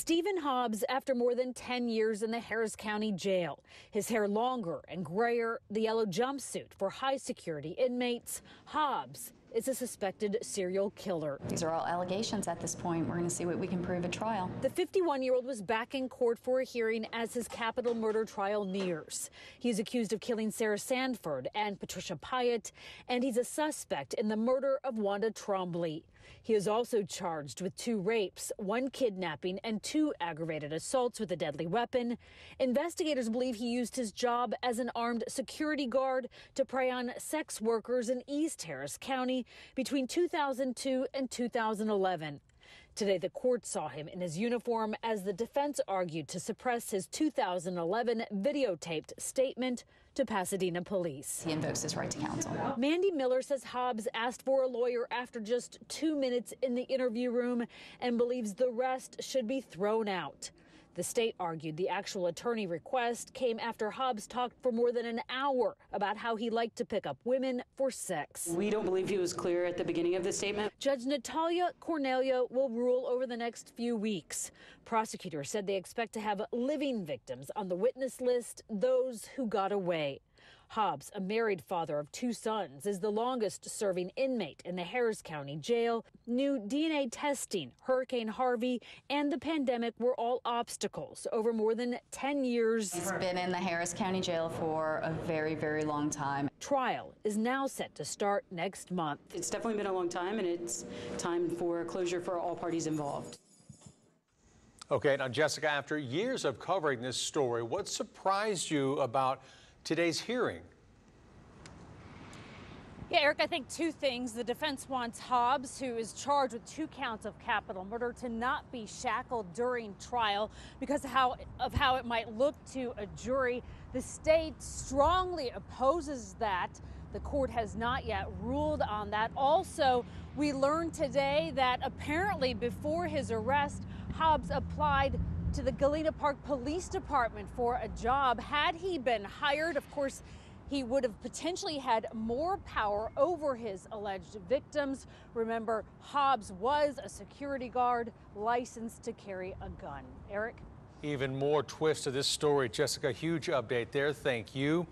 Steven Hobbs, after more than 10 years in the Harris County Jail, his hair longer and grayer, the yellow jumpsuit for high security inmates, Hobbs is a suspected serial killer. These are all allegations at this point. We're going to see what we can prove at trial. The 51 year old was back in court for a hearing as his capital murder trial nears. He's accused of killing Sarah Sanford and Patricia Pyatt, and he's a suspect in the murder of Wanda Trombley. He is also charged with two rapes, one kidnapping, and two aggravated assaults with a deadly weapon. Investigators believe he used his job as an armed security guard to prey on sex workers in East Harris County between 2002 and 2011. Today, the court saw him in his uniform as the defense argued to suppress his 2011 videotaped statement to Pasadena police. He invokes his right to counsel. Mandy Miller says Hobbs asked for a lawyer after just two minutes in the interview room and believes the rest should be thrown out. The state argued the actual attorney request came after Hobbs talked for more than an hour about how he liked to pick up women for sex. We don't believe he was clear at the beginning of the statement. Judge Natalia Cornelio will rule over the next few weeks. Prosecutors said they expect to have living victims on the witness list, those who got away. Hobbs, a married father of two sons, is the longest serving inmate in the Harris County Jail. New DNA testing, Hurricane Harvey, and the pandemic were all obstacles over more than 10 years. He's been in the Harris County Jail for a very, very long time. Trial is now set to start next month. It's definitely been a long time, and it's time for closure for all parties involved. Okay, now, Jessica, after years of covering this story, what surprised you about today's hearing? Yeah, Eric, I think two things. The defense wants Hobbs, who is charged with two counts of capital murder, to not be shackled during trial because of how, of how it might look to a jury. The state strongly opposes that. The court has not yet ruled on that. Also, we learned today that apparently before his arrest, Hobbs applied to the Galena Park Police Department for a job. Had he been hired, of course, he would have potentially had more power over his alleged victims. Remember, Hobbs was a security guard licensed to carry a gun. Eric? Even more twist to this story. Jessica, huge update there. Thank you.